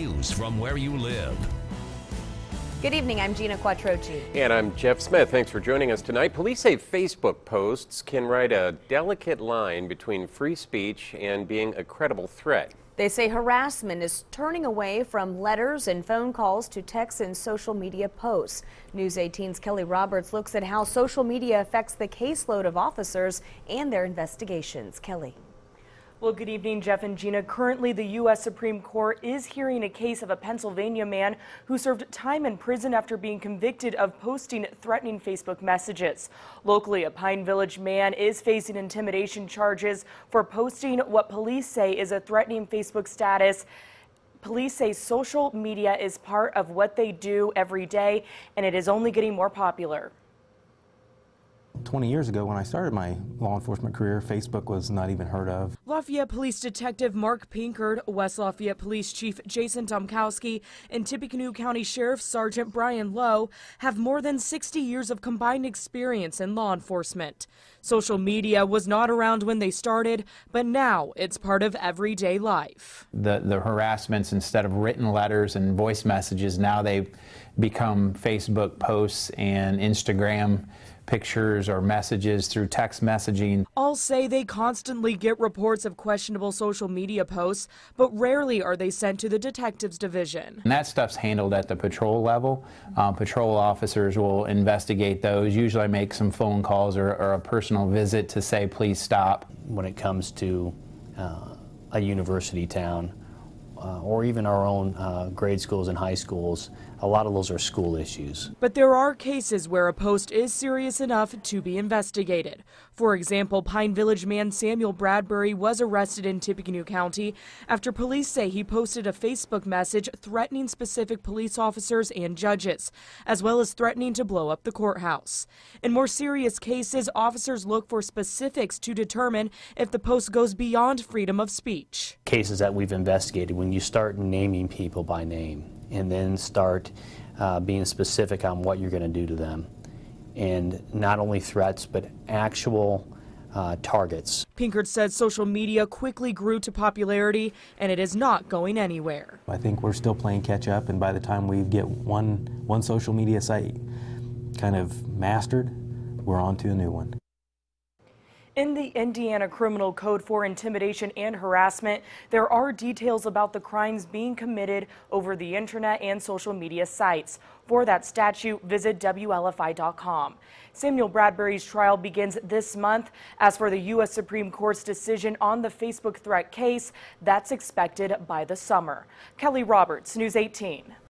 news from where you live. Good evening, I'm Gina Quattrochi. And I'm Jeff Smith. Thanks for joining us tonight. Police say Facebook posts can write a delicate line between free speech and being a credible threat. They say harassment is turning away from letters and phone calls to texts and social media posts. News 18's Kelly Roberts looks at how social media affects the caseload of officers and their investigations. Kelly. Well, good evening, Jeff and Gina. Currently, the U.S. Supreme Court is hearing a case of a Pennsylvania man who served time in prison after being convicted of posting threatening Facebook messages. Locally, a Pine Village man is facing intimidation charges for posting what police say is a threatening Facebook status. Police say social media is part of what they do every day, and it is only getting more popular. 20 years ago when I started my law enforcement career, Facebook was not even heard of. Lafayette Police Detective Mark Pinkard, West Lafayette Police Chief Jason Dombkowski, and Tippecanoe County Sheriff Sergeant Brian Lowe have more than 60 years of combined experience in law enforcement. Social media was not around when they started, but now it's part of everyday life. The, the harassments, instead of written letters and voice messages, now they've become Facebook posts and Instagram pictures or messages through text messaging. All say they constantly get reports of questionable social media posts, but rarely are they sent to the detectives division. And that stuff's handled at the patrol level. Um, patrol officers will investigate those, usually make some phone calls or, or a personal visit to say, please stop. When it comes to uh, a university town, uh, or even our own uh, grade schools and high schools, a lot of those are school issues. But there are cases where a post is serious enough to be investigated. For example, Pine Village man Samuel Bradbury was arrested in Tippecanoe County after police say he posted a Facebook message threatening specific police officers and judges, as well as threatening to blow up the courthouse. In more serious cases, officers look for specifics to determine if the post goes beyond freedom of speech. Cases that we've investigated, when you start naming people by name and then start uh, being specific on what you're going to do to them, and not only threats, but actual uh, targets. Pinkard said social media quickly grew to popularity and it is not going anywhere. I think we're still playing catch up, and by the time we get one, one social media site kind of mastered, we're on to a new one. In the Indiana Criminal Code for intimidation and harassment, there are details about the crimes being committed over the internet and social media sites. For that statute, visit WLFI.com. Samuel Bradbury's trial begins this month. As for the U.S. Supreme Court's decision on the Facebook threat case, that's expected by the summer. Kelly Roberts, News 18.